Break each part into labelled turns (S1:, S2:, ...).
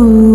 S1: Oh.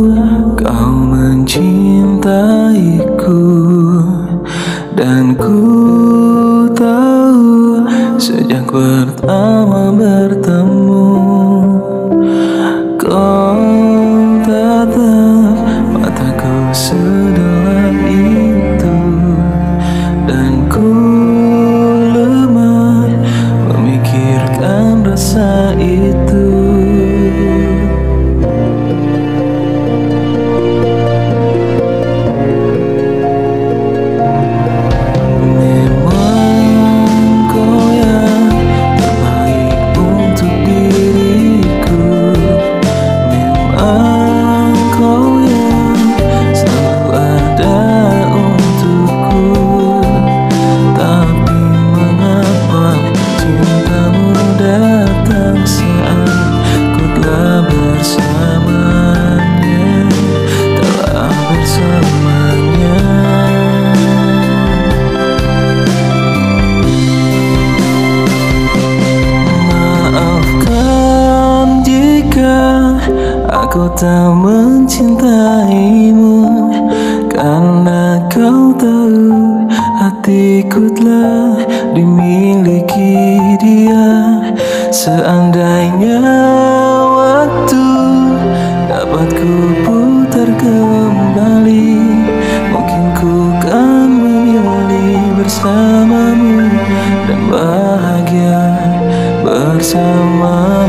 S1: tak mencintaimu Karena kau tahu hatiku telah dimiliki dia. Seandainya waktu dapat ku putar kembali Mungkin ku kan memilih bersamamu dan bahagia bersamamu.